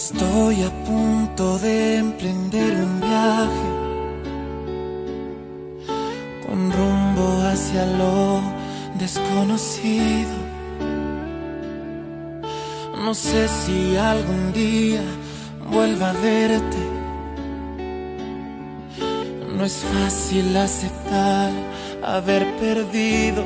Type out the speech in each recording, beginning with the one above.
Estoy a punto de emprender un viaje con rumbo hacia lo desconocido. No sé si algún día vuelva a verte. No es fácil aceptar haber perdido.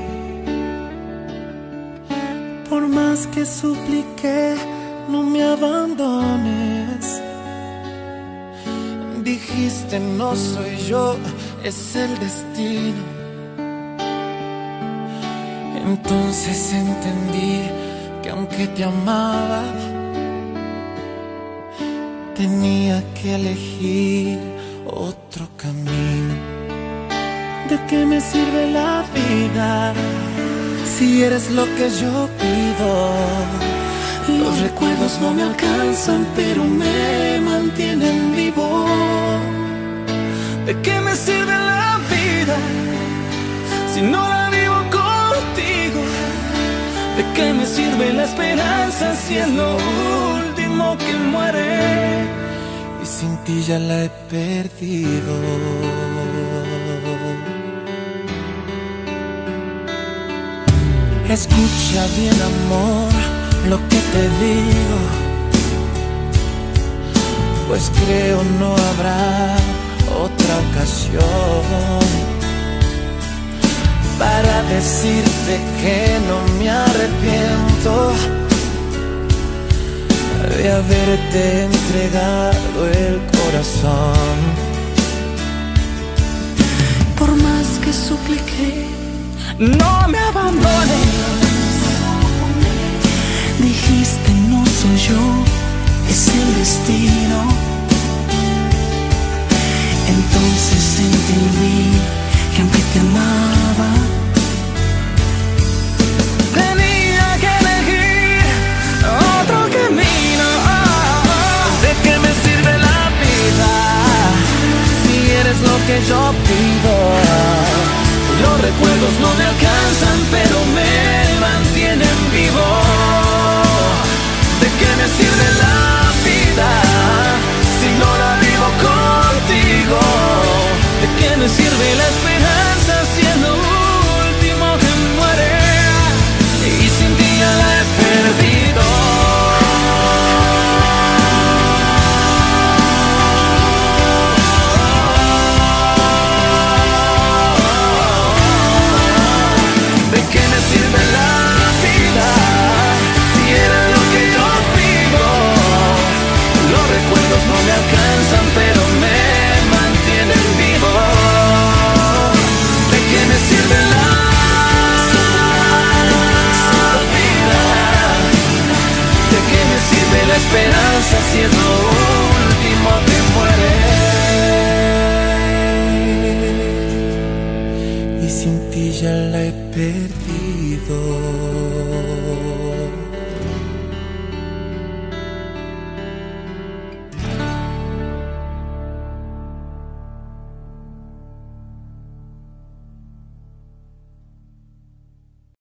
Por más que supliqué no me abandones. Dijiste no soy yo, es el destino. Entonces entendí que aunque te amaba, tenía que elegir otro camino. ¿De qué me sirve la vida si eres lo que yo pido? Los recuerdos no me alcanzan, pero me mantienen vivo. ¿De qué me sirve la vida si no la vivo contigo? ¿De qué me sirve la esperanza si es lo último que muere? Y sin ti ya la he perdido. Escucha bien, amor lo que te digo, pues creo no habrá otra ocasión para decirte que no me arrepiento de haberte entregado el corazón. Por más que supliqué, no me abandones soy yo, es el destino. Entonces entendí que aunque te amaba, tenía que elegir otro camino. ¿De qué me sirve la vida si eres lo que yo pido? Los recuerdos no perdido.